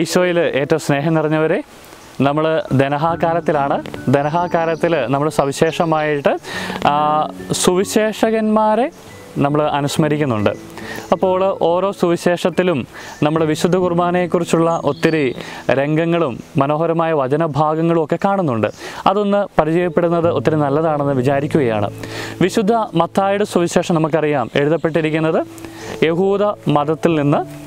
ഈശോയിൽ ഏറ്റവും സ്നേഹം നിറഞ്ഞവരെ നമ്മൾ ധനഹാകാരത്തിലാണ് ധനഹാകാലത്തിൽ നമ്മൾ സവിശേഷമായിട്ട് സുവിശേഷകന്മാരെ നമ്മൾ അനുസ്മരിക്കുന്നുണ്ട്. അപ്പോൾ ഓരോ സുവിശേഷത്തിലും നമ്മൾ വിശുദ്ധ കുർബാനയെക്കുറിച്ചുള്ള ഒത്തിരി രംഗങ്ങളും മനോഹരമായ വചനഭാഗങ്ങളും ഒക്കെ കാണുന്നുണ്ട്. അതൊന്ന് പരിചയപ്പെടുന്നത് ഒത്തിരി നല്ലതാണെന്ന് വിചാരിക്കുകയാണ്. വിശുദ്ധ മത്തായുടെ സുവിശേഷം നമുക്കറിയാം. എഴുതപ്പെട്ടിരിക്കുന്നത് യഹൂദ മതത്തിൽ നിന്ന്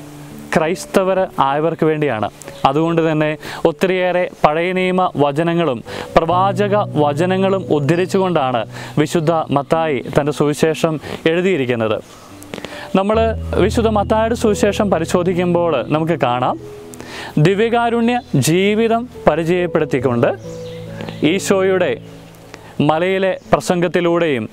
ക്രൈസ്തവർ ആയവർക്ക് വേണ്ടിയാണ്. അതുകൊണ്ട് തന്നെ ഒത്തിരിയേറെ പഴയ നിയമ വചനങ്ങളും പ്രവാചക വചനങ്ങളും ഉദ്ധരിച്ചുകൊണ്ടാണ് വിശുദ്ധ മത്തായി തന്റെ സുവിശേഷം എഴുതിയിരിക്കുന്നത്. നമ്മൾ വിശുദ്ധ മത്തായുടെ സുവിശേഷം പരിശോധിക്കുമ്പോൾ നമുക്ക് കാണാം. ദിവ്യകാരുണ്യ ജീവിതം പരിചയപ്പെടുത്തിക്കൊണ്ട് ഈശോയുടെ മലയിലെ പ്രസംഗത്തിലൂടെയും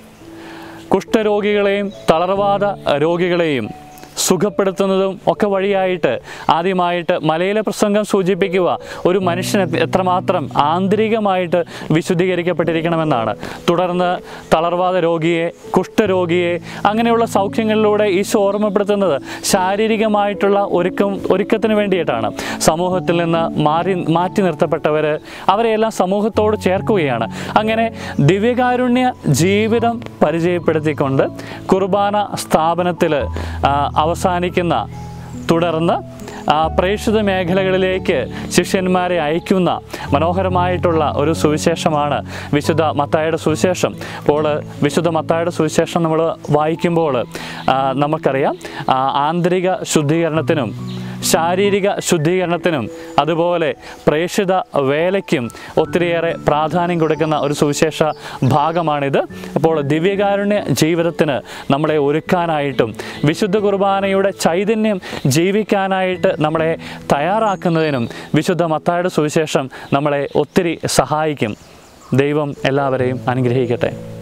കുഷ്ഠരോഗികളെയും തളർവാദ രോഗികളെയും സുഖപ്പെടുത്തുന്നതും ഒക്കെ വഴിയായിട്ട് ആദ്യമായിട്ട് മലയിലെ പ്രസംഗം സൂചിപ്പിക്കുക ഒരു മനുഷ്യൻ എത്രമാത്രം ആന്തരികമായിട്ട് വിശുദ്ധീകരിക്കപ്പെട്ടിരിക്കണമെന്നാണ്. തുടർന്ന് തളർവാദ രോഗിയെ കുഷ്ഠരോഗിയെ അങ്ങനെയുള്ള സൗഖ്യങ്ങളിലൂടെ ഈശോ ഓർമ്മപ്പെടുത്തുന്നത് ശാരീരികമായിട്ടുള്ള ഒരുക്കം ഒരുക്കത്തിന് വേണ്ടിയിട്ടാണ്. സമൂഹത്തിൽ നിന്ന് മാറി മാറ്റി നിർത്തപ്പെട്ടവർ അവരെയെല്ലാം സമൂഹത്തോട് ചേർക്കുകയാണ്. അങ്ങനെ ദിവ്യകാരുണ്യ ജീവിതം പരിചയപ്പെടുത്തിക്കൊണ്ട് കുർബാന സ്ഥാപനത്തിൽ അവസാനിക്കുന്ന തുടർന്ന് പ്രേക്ഷിത മേഖലകളിലേക്ക് ശിഷ്യന്മാരെ അയക്കുന്ന മനോഹരമായിട്ടുള്ള ഒരു സുവിശേഷമാണ് വിശുദ്ധ മത്തായുടെ സുവിശേഷം. അപ്പോൾ വിശുദ്ധ മത്തായുടെ സുവിശേഷം നമ്മൾ വായിക്കുമ്പോൾ നമുക്കറിയാം ആന്തരിക ശുദ്ധീകരണത്തിനും ശാരീരിക ശുദ്ധീകരണത്തിനും അതുപോലെ പ്രേക്ഷിത വേലയ്ക്കും ഒത്തിരിയേറെ പ്രാധാന്യം കൊടുക്കുന്ന ഒരു സുവിശേഷ ഭാഗമാണിത്. അപ്പോൾ ദിവ്യകാരുണ്യ ജീവിതത്തിന് നമ്മളെ ഒരുക്കാനായിട്ടും വിശുദ്ധ കുർബാനയുടെ ചൈതന്യം ജീവിക്കാനായിട്ട് നമ്മളെ തയ്യാറാക്കുന്നതിനും വിശുദ്ധ മത്തായുടെ സുവിശേഷം നമ്മളെ ഒത്തിരി സഹായിക്കും. ദൈവം എല്ലാവരെയും അനുഗ്രഹിക്കട്ടെ.